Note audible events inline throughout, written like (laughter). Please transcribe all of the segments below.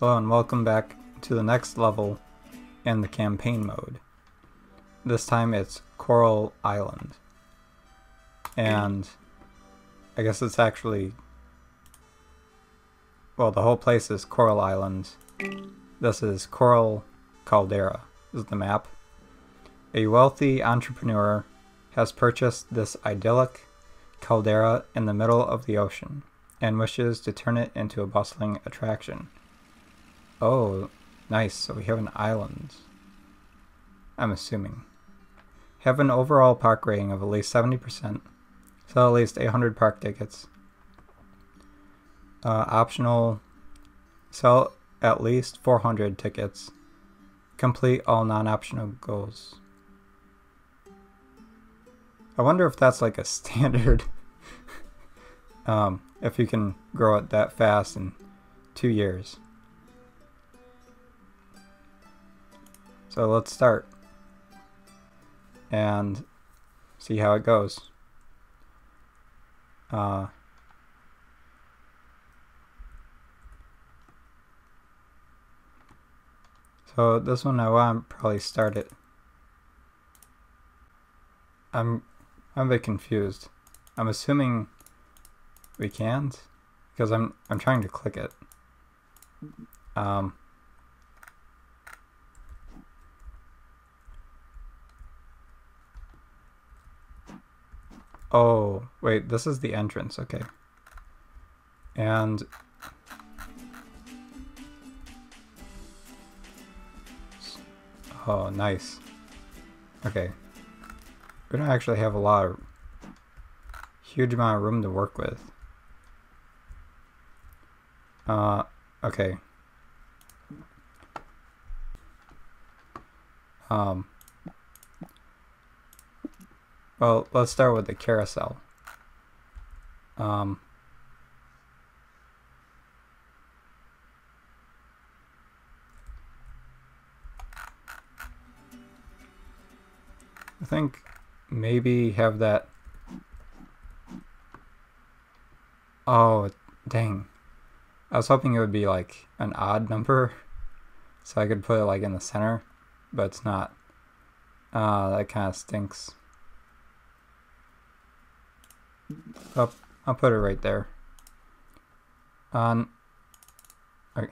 Hello and welcome back to the next level in the campaign mode. This time it's Coral Island. And I guess it's actually well the whole place is Coral Island. This is Coral Caldera is the map. A wealthy entrepreneur has purchased this idyllic caldera in the middle of the ocean and wishes to turn it into a bustling attraction. Oh, nice. So we have an island. I'm assuming. Have an overall park rating of at least 70%. Sell at least 800 park tickets. Uh, optional. Sell at least 400 tickets. Complete all non-optional goals. I wonder if that's like a (laughs) standard. um, if you can grow it that fast in two years. So let's start and see how it goes. Uh, so this one I want probably start it. I'm I'm a bit confused. I'm assuming we can't because I'm I'm trying to click it. Um, Oh, wait, this is the entrance, okay. And... Oh, nice. Okay. We don't actually have a lot of... Huge amount of room to work with. Uh, okay. Um... Well, let's start with the carousel. Um, I think maybe have that. Oh, dang. I was hoping it would be like an odd number so I could put it like in the center, but it's not. Uh, that kind of stinks. Oh, I'll put it right there. On. Okay.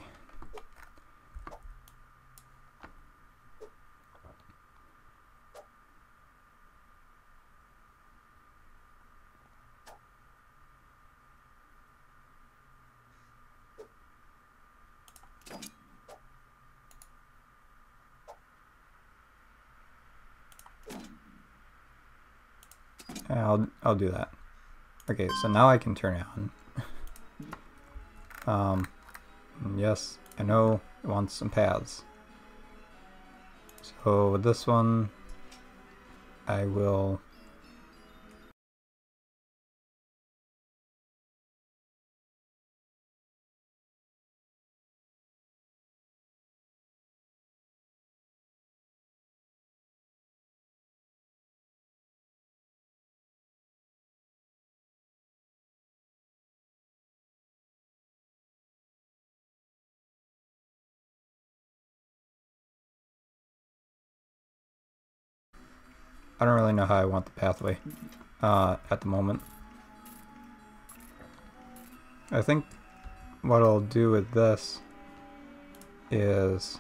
I'll I'll do that. Okay, so now I can turn it on. um, yes, I know it wants some paths. So with this one, I will I don't really know how I want the pathway uh, at the moment. I think what I'll do with this is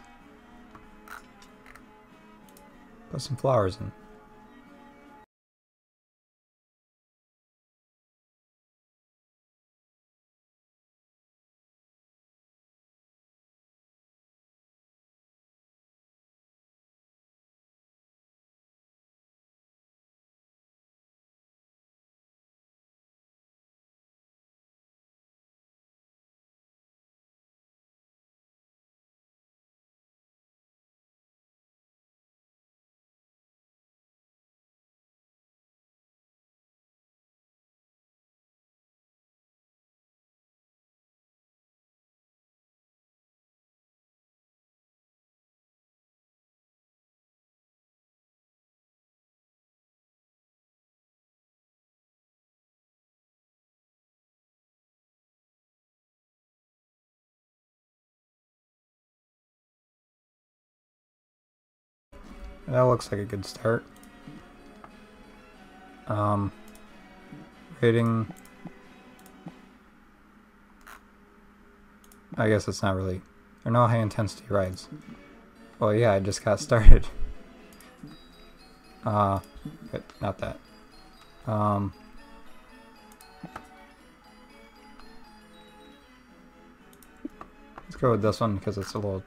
put some flowers in. That looks like a good start. Um, rating. I guess it's not really. There are no high intensity rides. Well, yeah, I just got (laughs) started. Uh, but not that. Um, let's go with this one because it's a little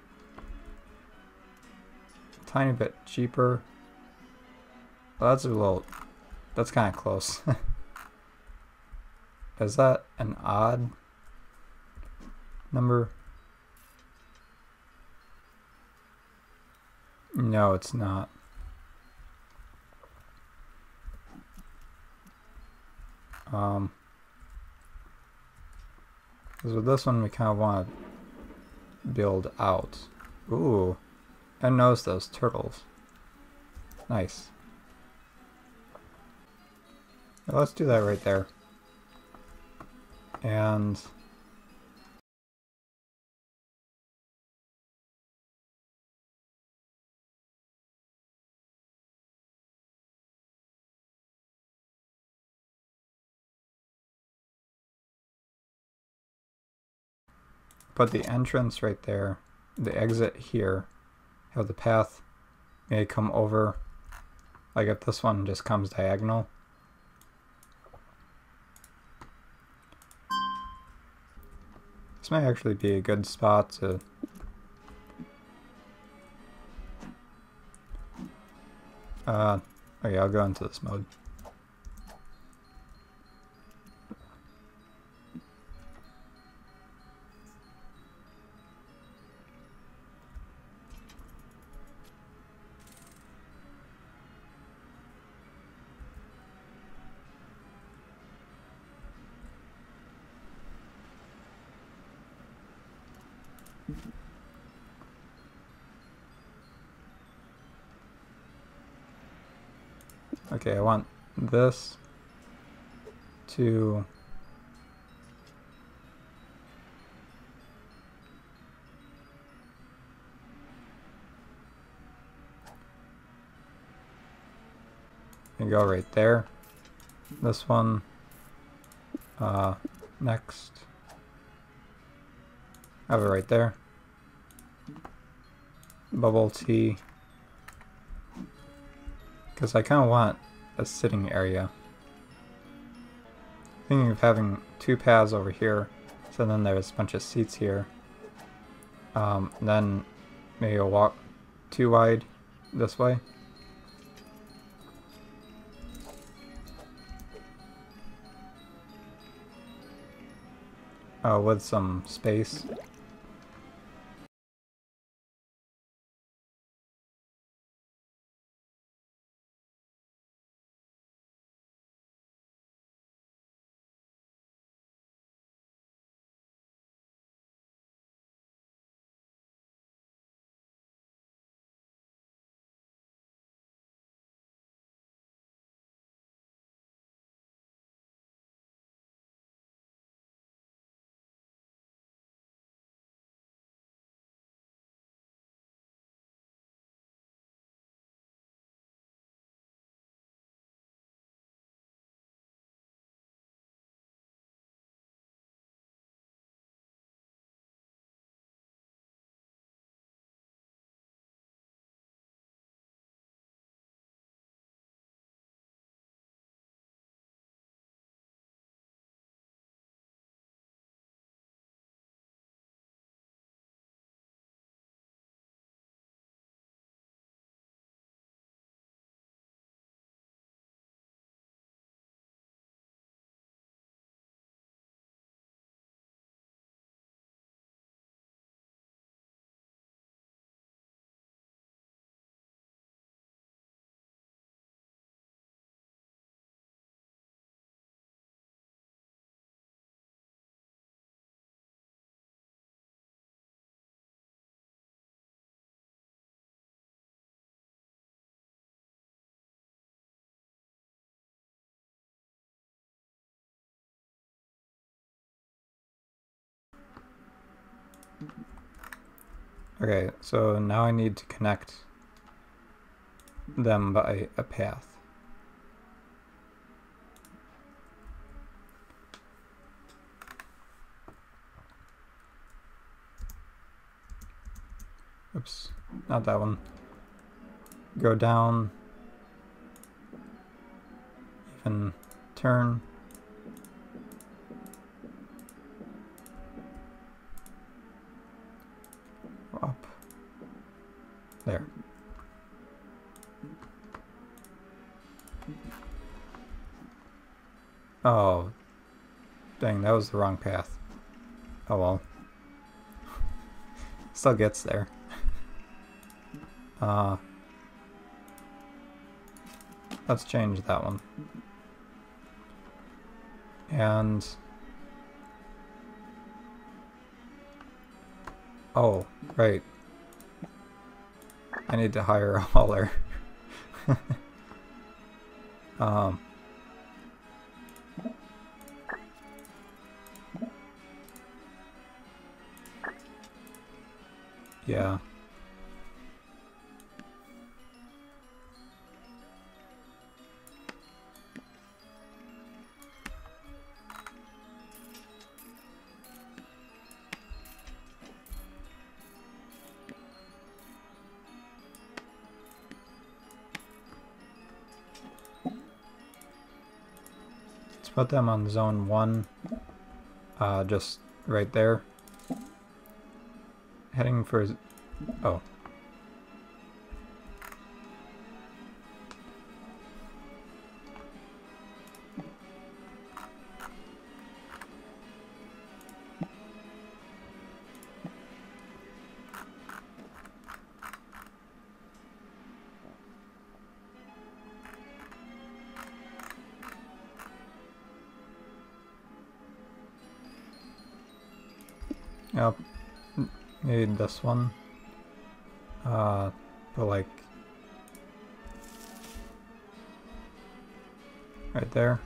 tiny bit cheaper. Well, that's a little, that's kind of close. (laughs) Is that an odd number? No, it's not. Um, because with this one we kind of want to build out. Ooh, I knows those turtles. Nice. let's do that right there. And put the entrance right there, the exit here, have the path may come over, like if this one just comes diagonal. This might actually be a good spot to Uh, okay, I'll go into this mode. This to and go right there. This one, uh, next. Have it right there. Bubble tea. Because I kind of want a sitting area. Thinking of having two paths over here, so then there's a bunch of seats here. Um, then maybe a walk too wide this way. Uh, with some space. Okay, so now I need to connect them by a path. Oops, not that one. Go down. Even turn. Up. There. Oh. Dang, that was the wrong path. Oh well. (laughs) Still gets there. Uh, let's change that one. And... Oh, right. I need to hire a hauler. (laughs) um... Yeah. Put them on zone one, uh, just right there. Heading for, oh. This one. Uh, but like right there.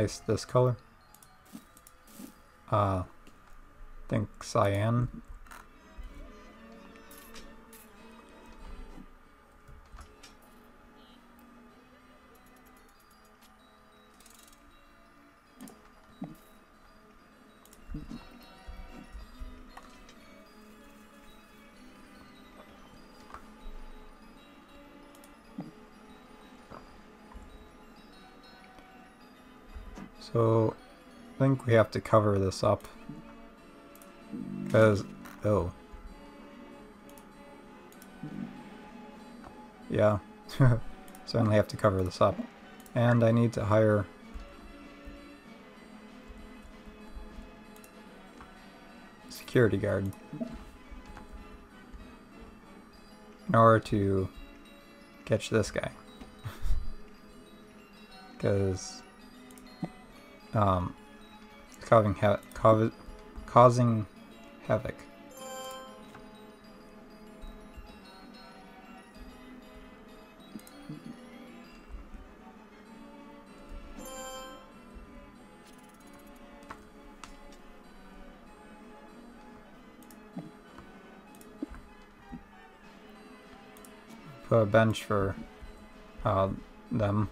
Nice this color. Uh think cyan. So, I think we have to cover this up. Because, oh. Yeah, (laughs) certainly have to cover this up. And I need to hire... security guard. In order to catch this guy. (laughs) Because um, causing, ha causing havoc. Put a bench for uh, them.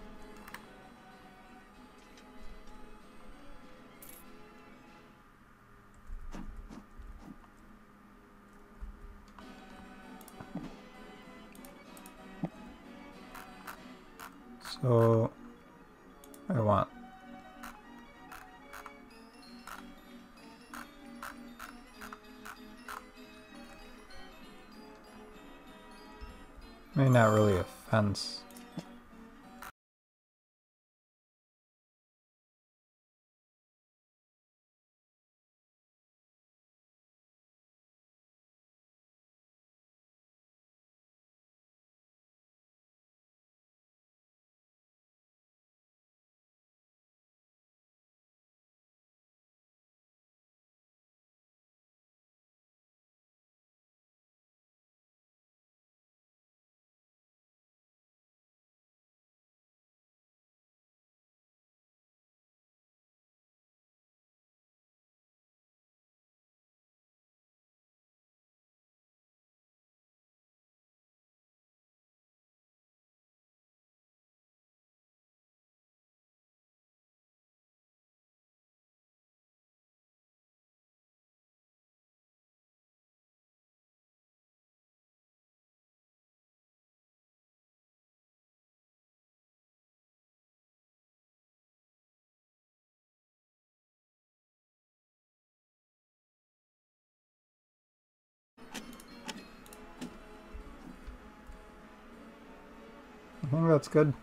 Think that's good.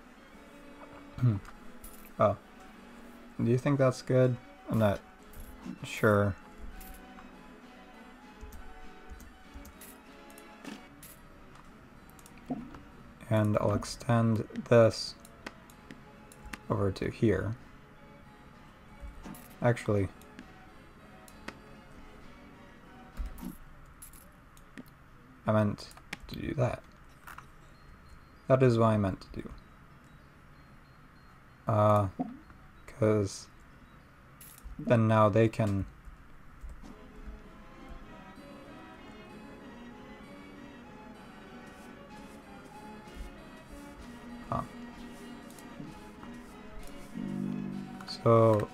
(clears throat) oh. Do you think that's good? I'm not sure. And I'll extend this over to here. Actually, I meant to do that. That is what I meant to do. Uh, because then now they can Huh. So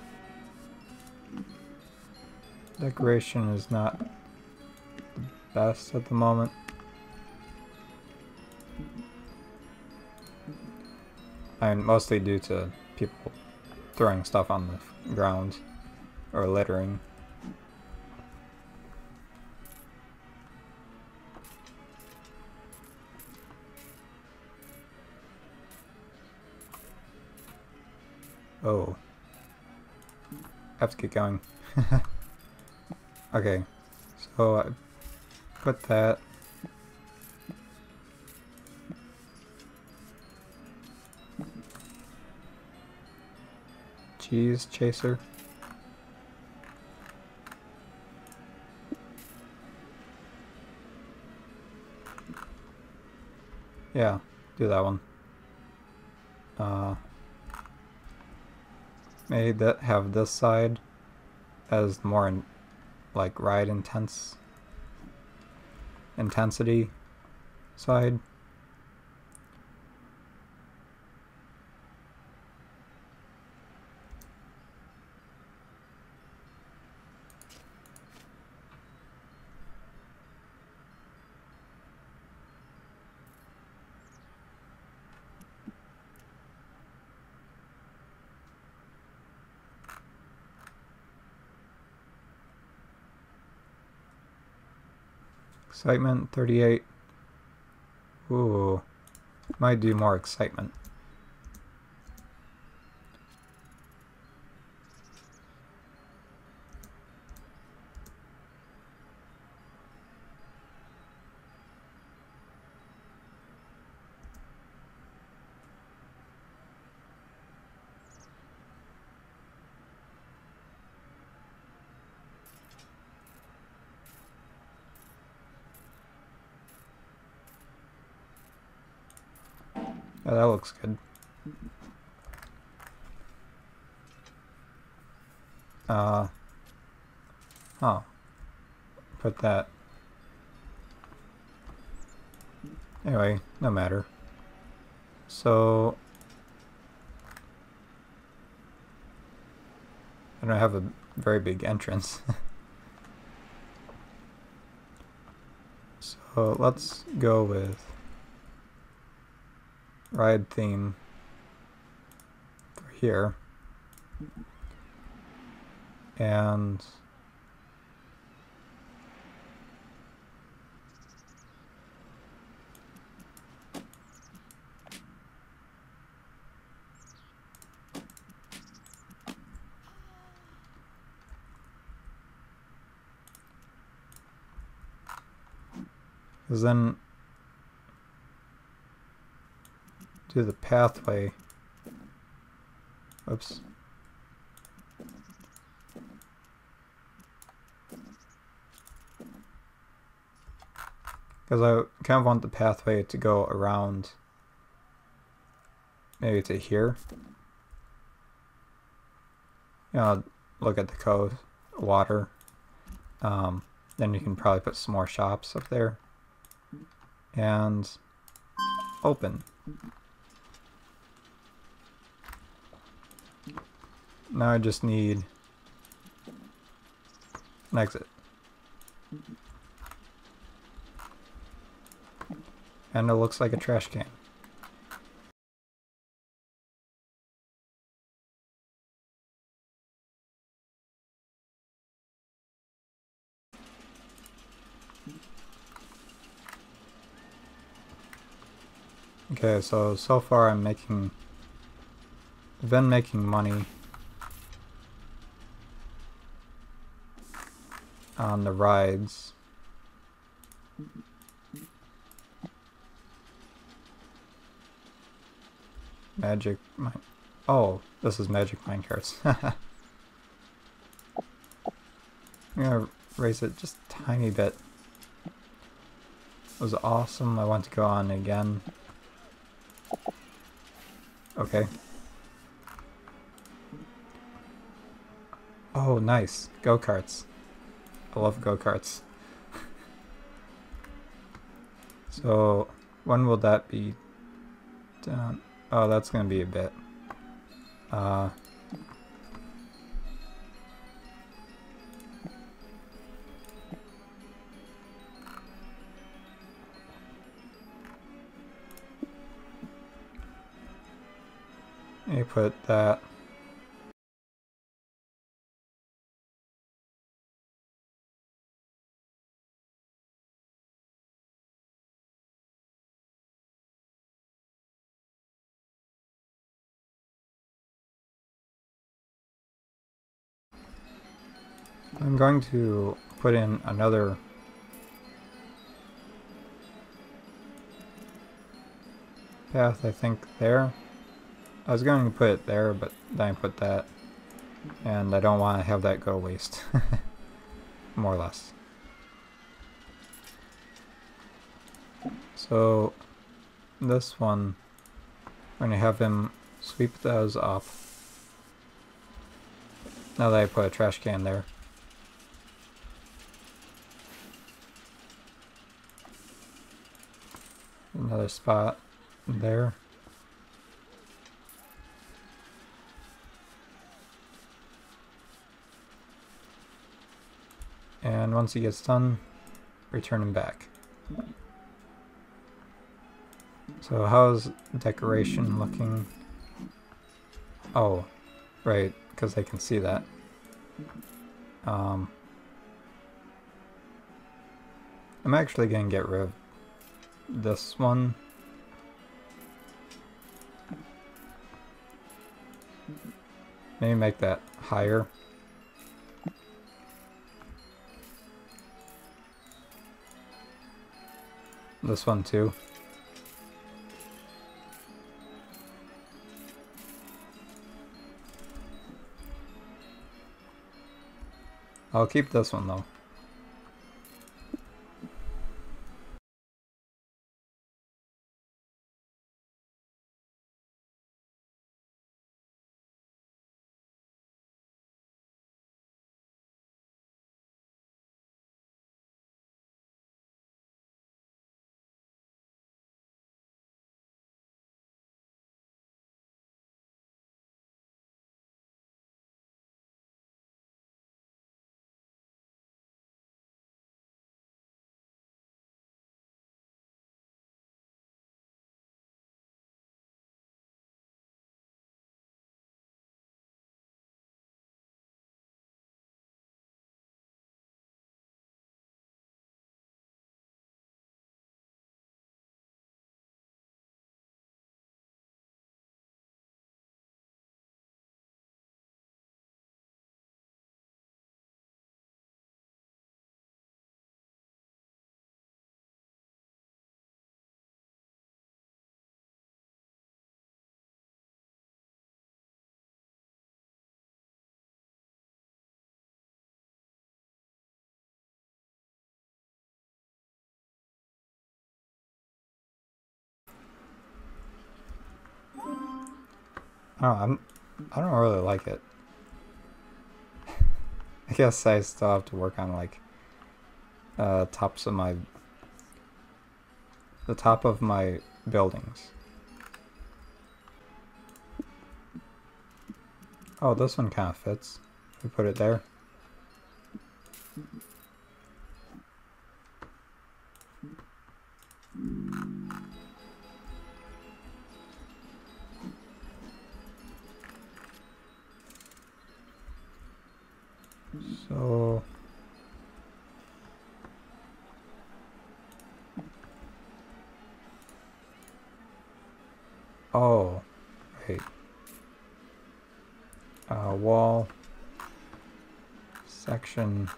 decoration is not the best at the moment. I mean, mostly due to people throwing stuff on the ground or littering. Oh. have to get going. (laughs) okay, so I put that cheese chaser. Yeah, do that one. Uh, maybe that have this side as more in, like ride intense intensity side. Excitement 38. Ooh. Might do more excitement. Oh, that looks good. Uh, huh. Put that. Anyway, no matter. So, I don't have a very big entrance. (laughs) so let's go with ride theme here. And then do the pathway. Oops. Because I kind of want the pathway to go around maybe to here. You know, look at the coast, water. Um, then you can probably put some more shops up there. And open. Now I just need an exit. And it looks like a trash can. Okay, so, so far I'm making... been making money on the rides. Magic mine. Oh, this is magic minecarts. (laughs) I'm gonna raise it just tiny bit. It was awesome. I want to go on again. Okay. Oh, nice. Go-karts. I love go-karts. so, when will that be done? Oh, that's going to be a bit. Uh, you put that I'm going to put in another path, I think, there. I was going to put it there, but then I put that. And I don't want to have that go waste. (laughs) More or less. So, this one, I'm going to have him sweep those up. Now that I put a trash can there. Another spot there. And once he gets done, return him back. So how's decoration looking? Oh, right, because they can see that. Um, I'm actually going to get rid of this one. Maybe make that higher. This one too. I'll keep this one though. Oh, I'm, I don't really like it. (laughs) I guess I still have to work on like uh, tops of my the top of my buildings. Oh, this one kind of fits. We put it there. So Oh, right. Uh, wall section.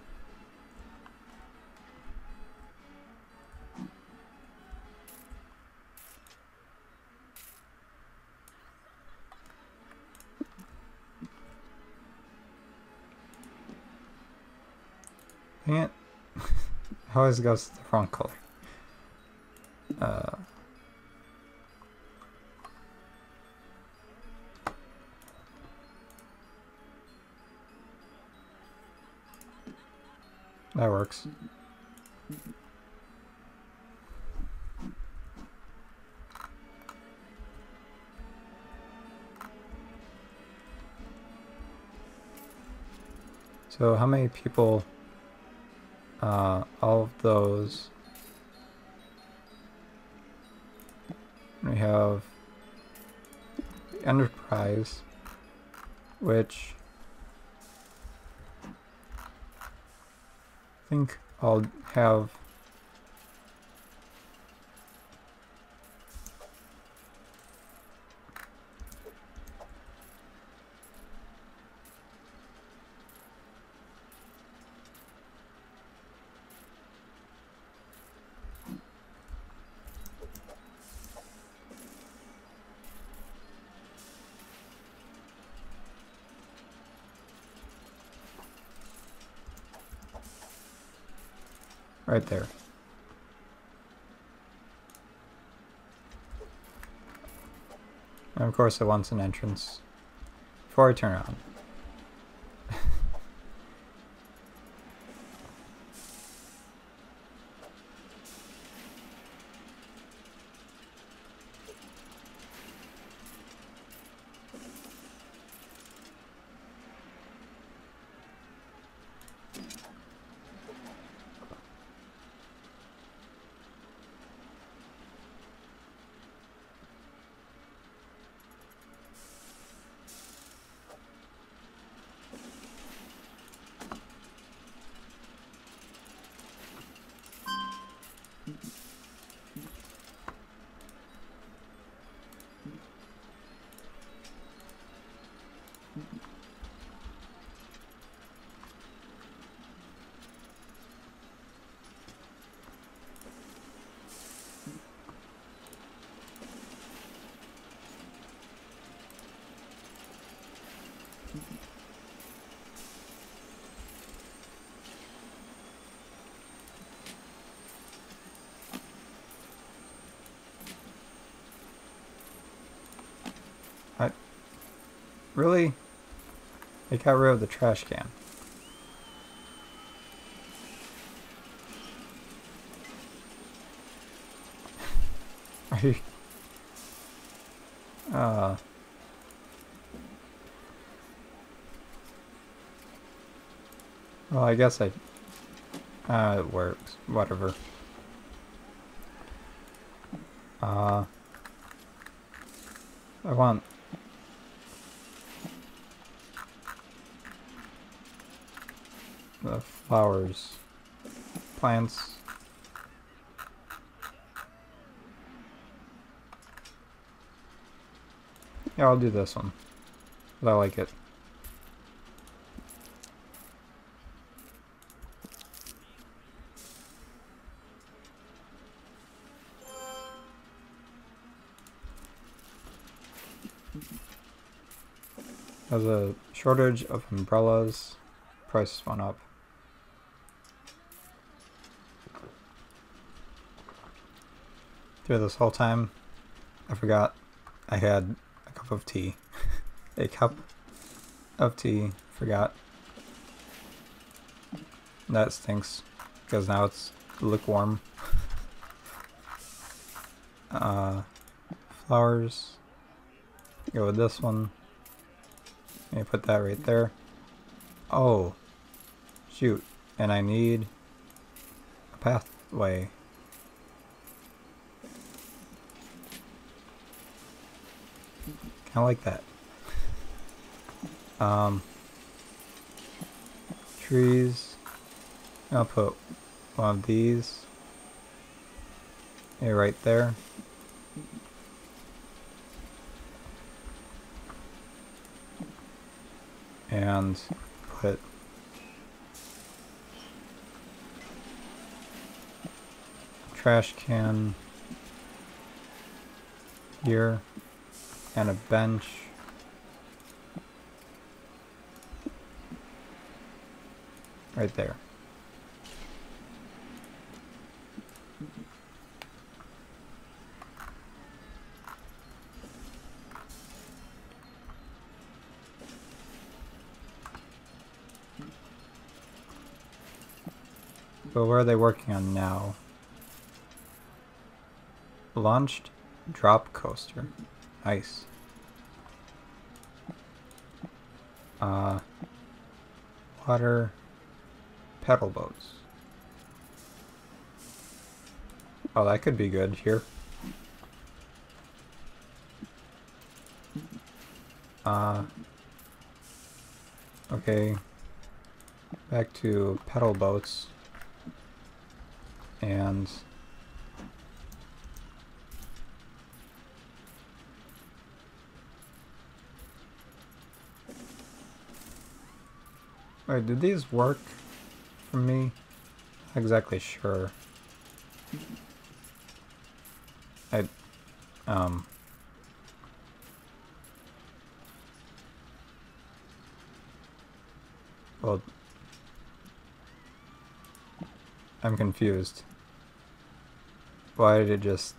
Dang (laughs) it. Always goes to the wrong color. Uh, that works. So how many people uh, all of those. We have Enterprise, which I think I'll have right there. It wants an entrance before I turn on. Really? They got rid of the trash can. (laughs) Are you... Uh... Well, I guess I... Uh, it works. Whatever. Uh... I want the flowers, plants. Yeah, I'll do this one. I like it. There's a shortage of umbrellas. Prices went up. Through this whole time, I forgot I had a cup of tea. (laughs) a cup of tea. Forgot. That stinks, because now it's lukewarm. (laughs) uh, flowers. Go with this one. Let me put that right there. Oh, shoot. And I need a pathway. I like that. Um, trees. I'll put one of these. Yeah, right there. And put trash can here and a bench right there. But what are they working on now? Launched drop coaster. Nice. Uh, water pedal boats. Oh, that could be good here. Uh, okay. Back to pedal boats. And Wait, did these work for me? Not exactly sure. I, um... Well... I'm confused. Why did it just...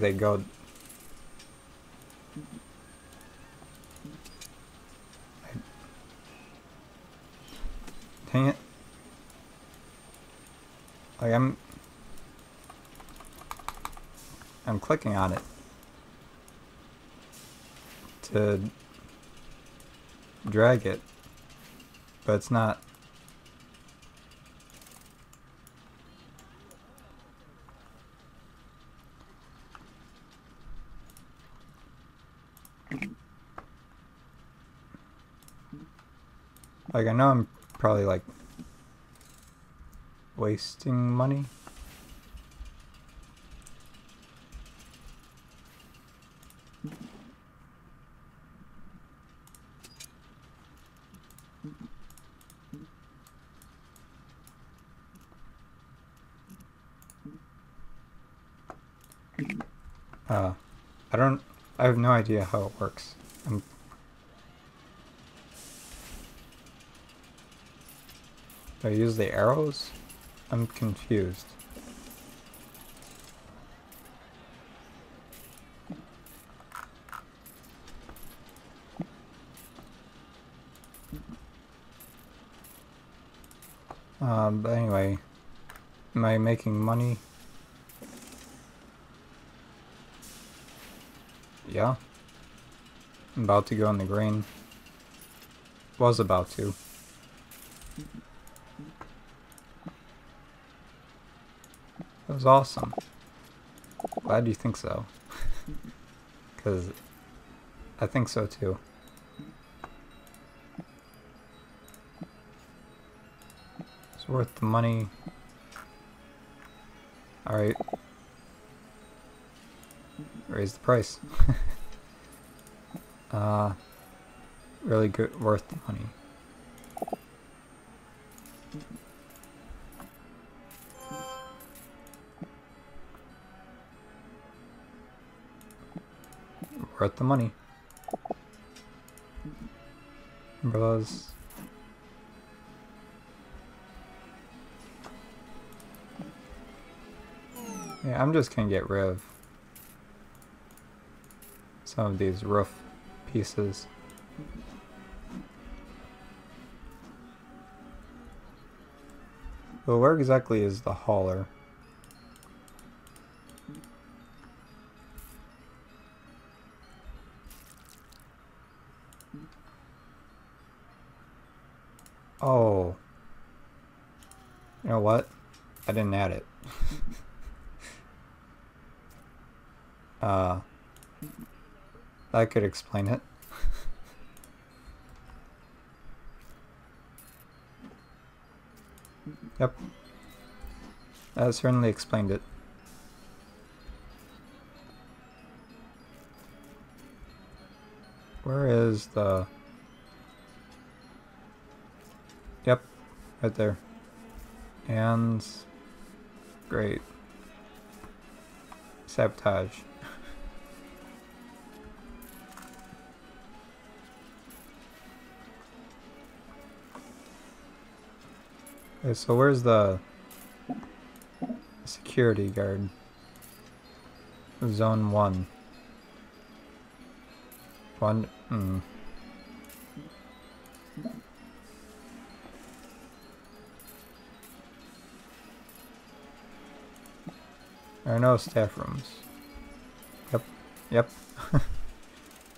they go... Dang it. Like, I'm... I'm clicking on it. To... drag it. But it's not... Like, I know I'm probably, like, wasting money. Uh, I don't, I have no idea how it works. I'm Do I use the arrows? I'm confused. Um, but anyway, am I making money? Yeah. I'm about to go in the green. Was about to. That was awesome. Glad you think so. (laughs) Because I think so too. It's worth the money. Alright. Raise the price. (laughs) uh, really good, worth the money. The money. Umbrellas. Yeah, I'm just gonna get rid of some of these roof pieces. Well, where exactly is the hauler? Oh. You know what? I didn't add it. (laughs) uh, that could explain it. yep. That certainly explained it. Where is the... right there. And... Great. Sabotage. okay, so where's the security guard? Zone 1. One. Hmm. There are no staff rooms. Yep. Yep. (laughs)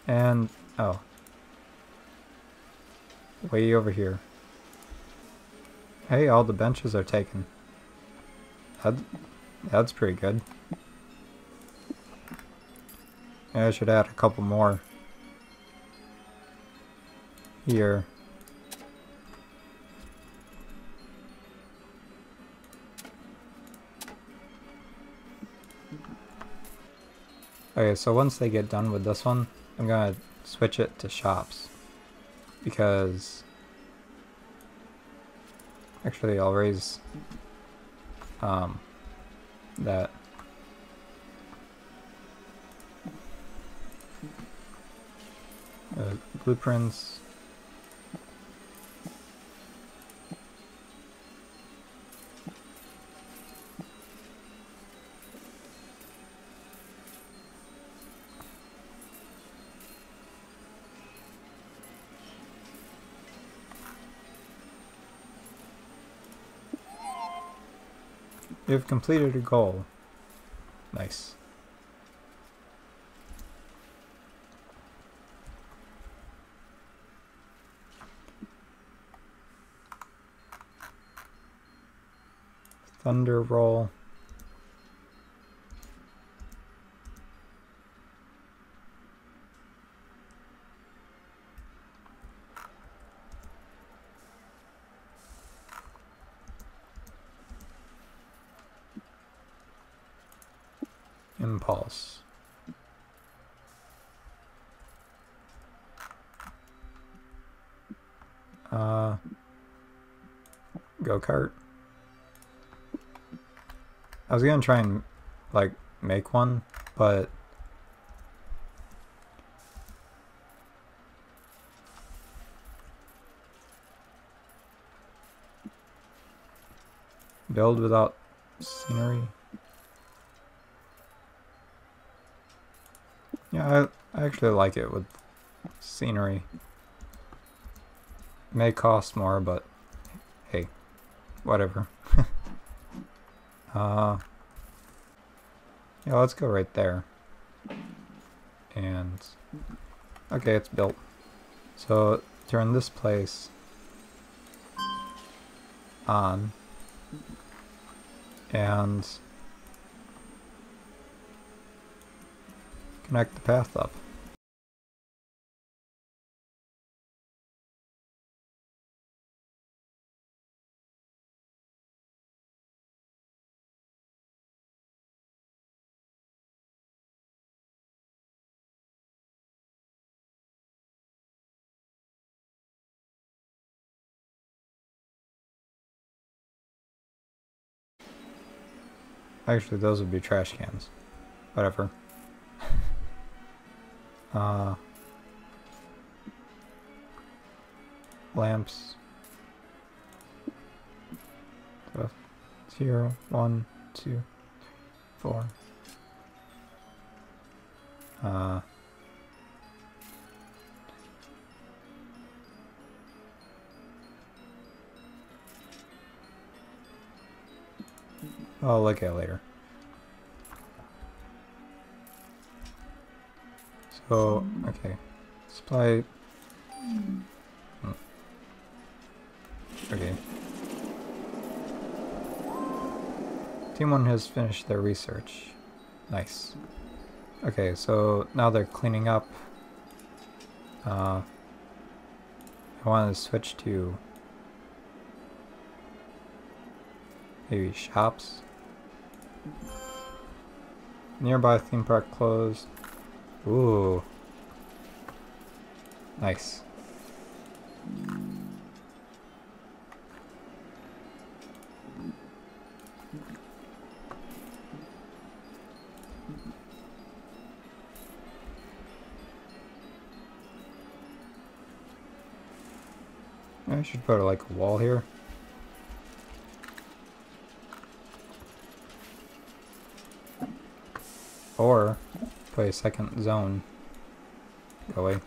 and, oh. Way over here. Hey, all the benches are taken. That, that's pretty good. I should add a couple more here. Okay, so once they get done with this one, I'm gonna switch it to shops. Because... Actually, I'll raise... Um, that. Uh, blueprints. You've completed a goal. Nice. Thunder roll. impulse. Uh, go-kart. I was gonna try and, like, make one, but... Build without scenery? Yeah, I, I actually like it with scenery. It may cost more, but hey, whatever. (laughs) uh, yeah, let's go right there. And, okay, it's built. So, turn this place on. And connect the path up. Actually, those would be trash cans. Whatever. (laughs) Uh, lamps. Zero, one, two, four. Uh, I'll look at later. So, okay. Supply... Hmm. Okay. Team 1 has finished their research. Nice. Okay, so now they're cleaning up. Uh, I want to switch to maybe shops. Nearby theme park closed. Ooh. Nice. I should put like a wall here. Or put a second zone. Go away.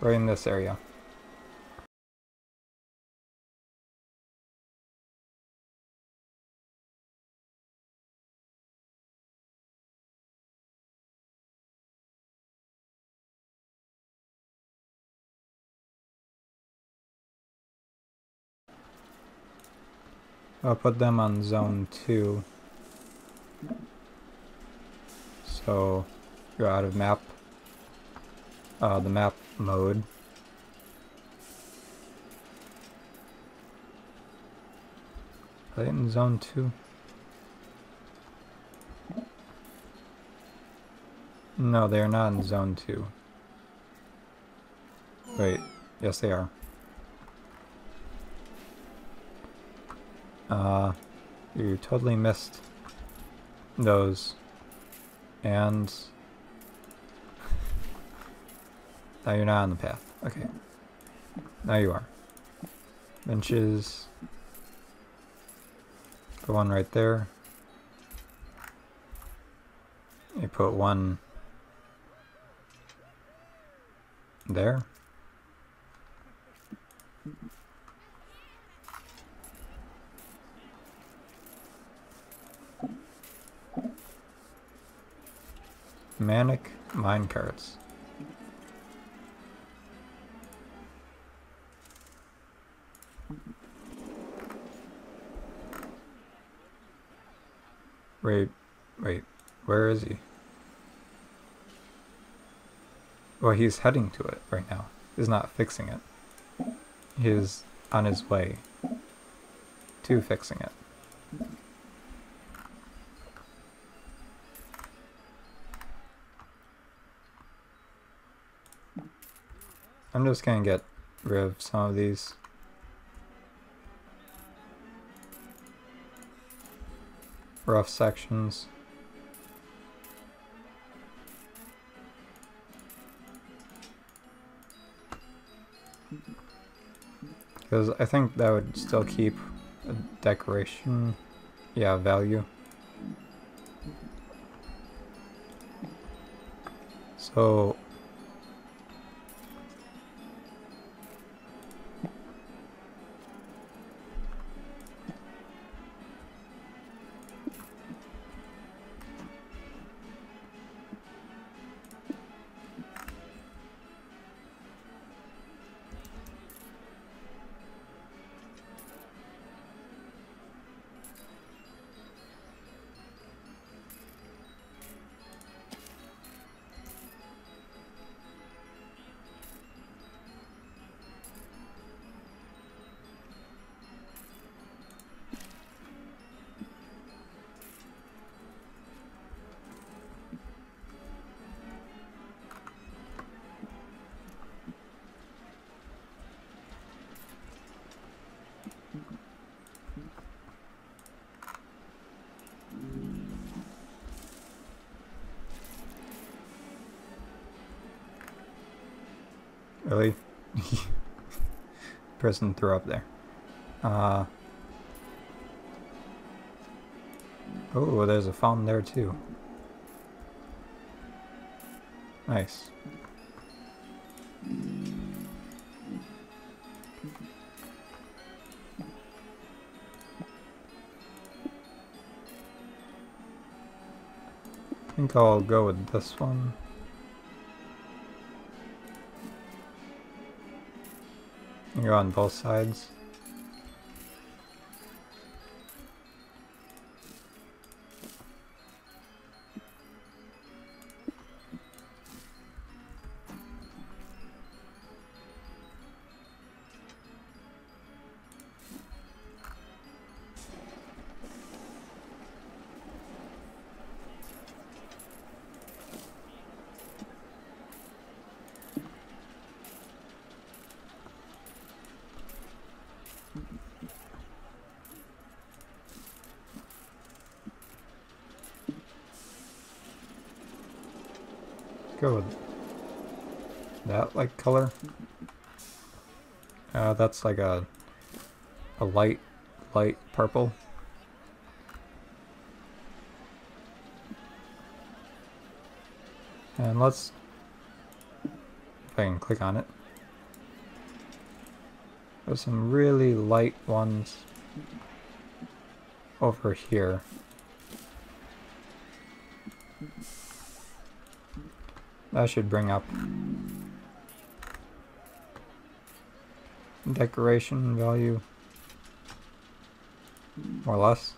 Right in this area. I'll put them on zone 2. So you're out of map, uh, the map mode. They in zone 2? No, they are not in zone 2. Wait, yes they are. Uh, you totally missed those. And now you're not on the path. Okay. Now you are. Benches. Put one right there. You put one there. Manic minecarts. Wait, wait, where is he? Well, he's heading to it right now. He's not fixing it. He's on his way to fixing it. I'm just gonna get rid of some of these. Rough sections. Because I think that would still keep a decoration, yeah, value. So (laughs) Person threw up there. Uh, oh, there's a fountain there too. Nice. I think I'll go with this one. You go on both sides. That's like a a light light purple. And let's if I can click on it. There's some really light ones over here. That should bring up decoration value more or less.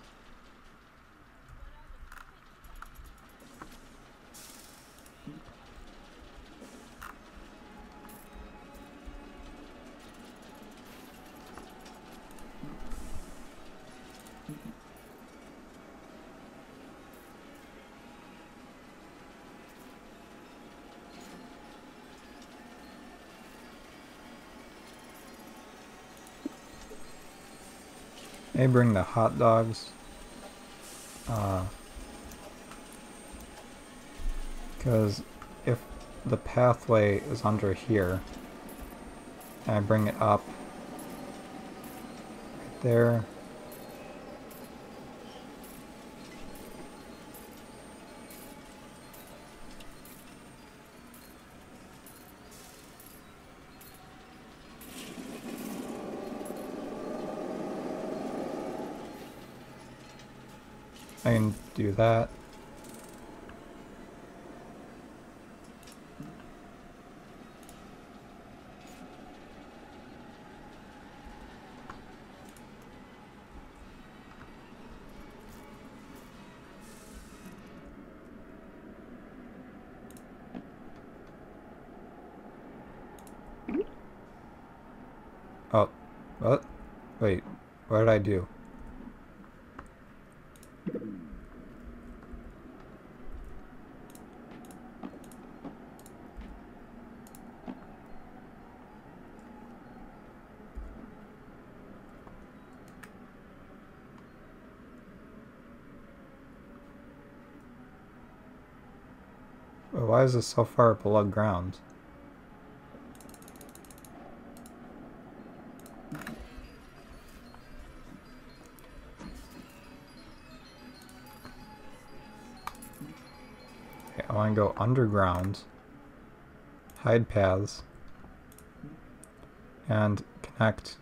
May bring the hot dogs. Because uh, if the pathway is under here, and I bring it up right there, I can do that. Oh, what? Wait, what did I do? Why is this so far below ground? Okay, I want to go underground, hide paths, and connect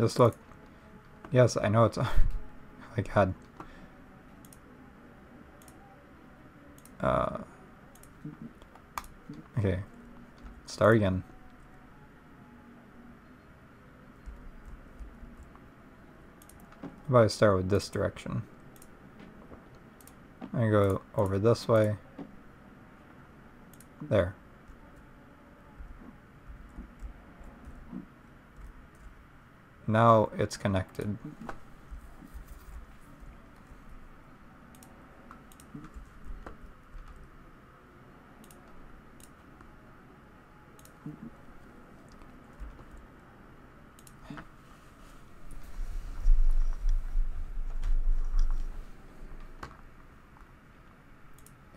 Just look. Yes, I know it's... (laughs) oh my god. Uh, okay. Start again. How about I start with this direction? I go over this way. There. Now it's connected.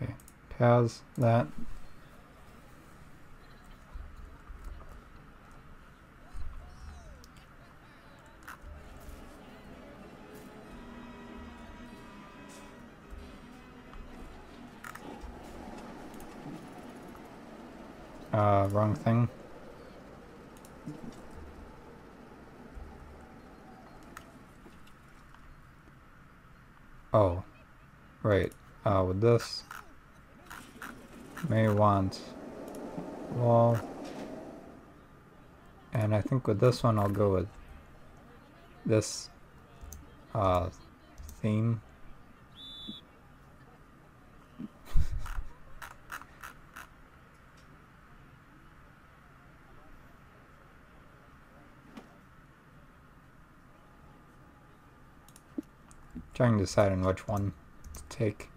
Okay, has that. wrong thing. Oh, right. Uh, with this, may want wall. And I think with this one, I'll go with this uh, theme. Trying to decide on which one to take.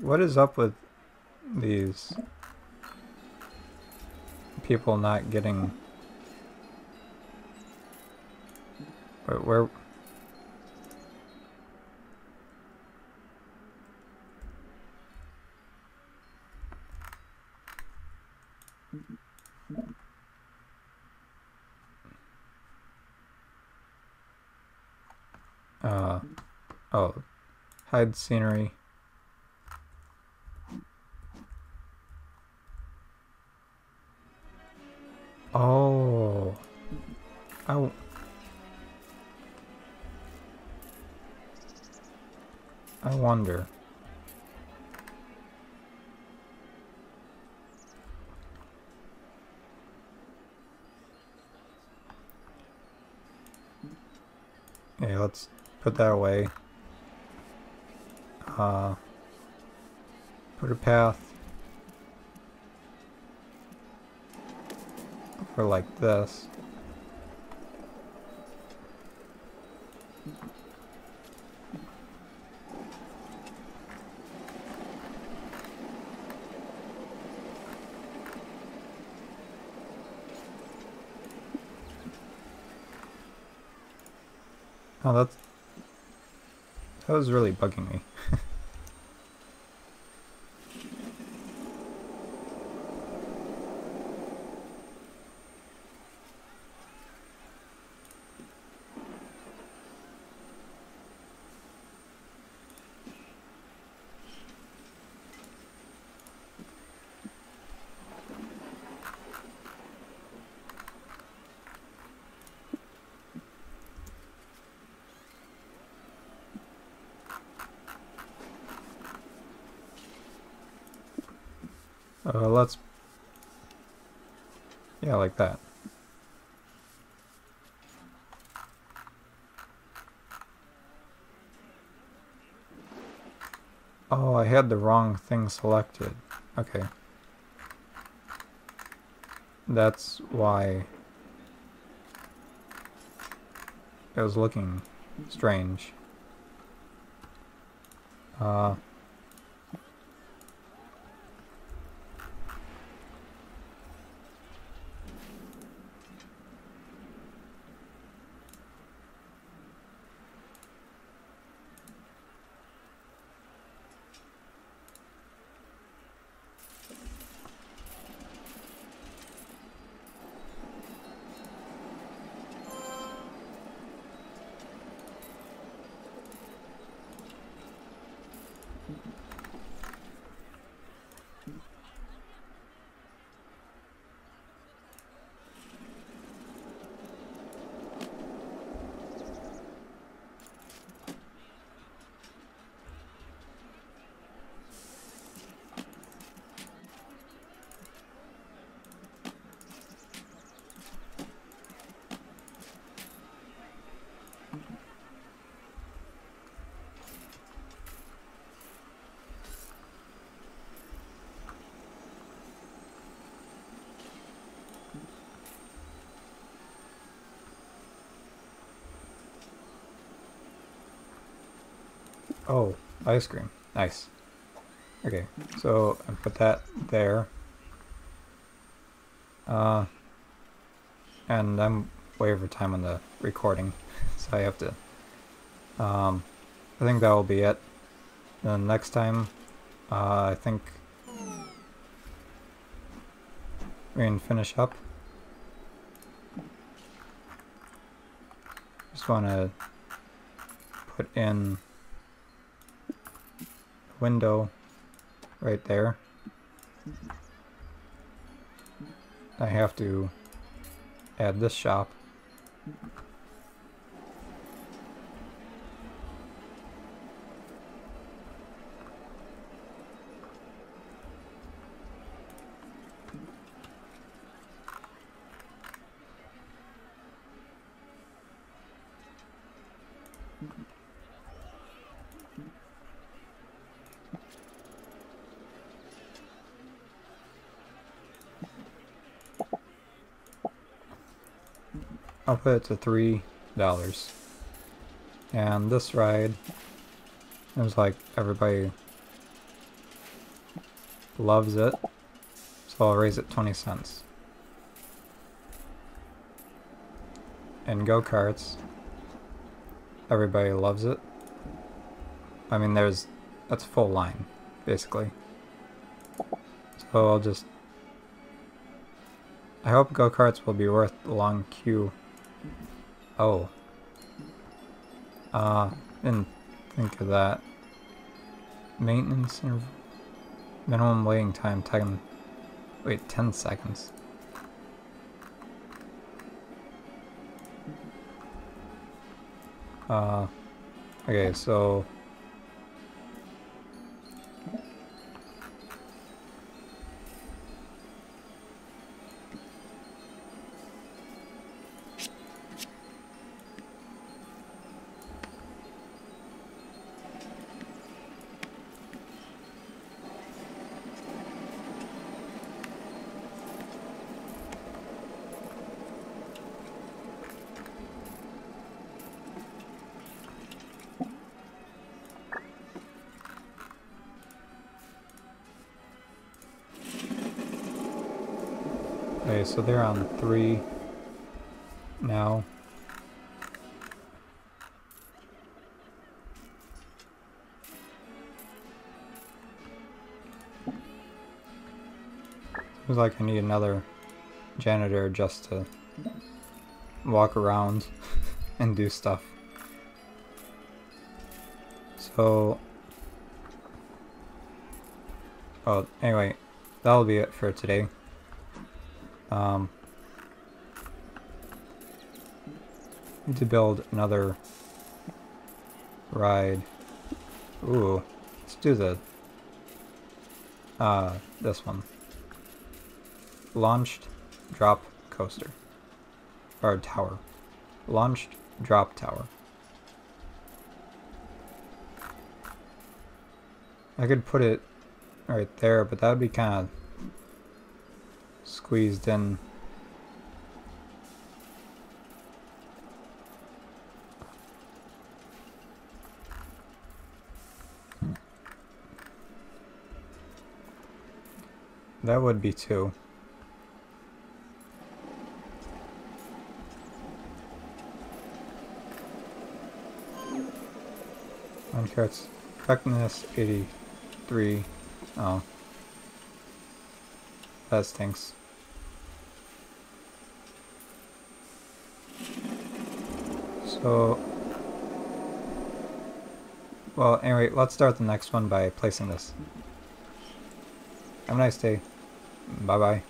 What is up with these people not getting where, where uh oh hide scenery I. w- I wonder. Okay, let's put that away. Uh, put a path for like this. Oh, that's... That was really bugging me. (laughs) Uh, let's... Yeah, like that. Oh, I had the wrong thing selected. Okay. That's why it was looking strange. Uh... Oh, ice cream. Nice. Okay, so I put that there. Uh, and I'm way over time on the recording, (laughs) so I have to. Um, I think that will be it. Then next time, uh, I think we can finish up. Just want to put in window right there. I have to add this shop. It to three dollars. And this ride seems like everybody loves it, so I'll raise it 20 cents. And go-karts, everybody loves it. I mean, there's, that's full line, basically. So I'll just, I hope go-karts will be worth the long queue Oh. Uh, didn't think of that. Maintenance interval. Minimum waiting time, 10, wait, 10 seconds. Uh, okay, so Okay, so they're on three now. Seems like I need another janitor just to walk around (laughs) and do stuff. So, well, anyway, that'll be it for today. Um, need to build another ride. Ooh, let's do the, uh, this one. Launched drop coaster. Or tower. Launched drop tower. I could put it right there, but that would be kind of squeezed in. That would be two. On carts. Effectiveness 83. Oh. That stinks. So, well, anyway, let's start the next one by placing this. Have a nice day. Bye-bye.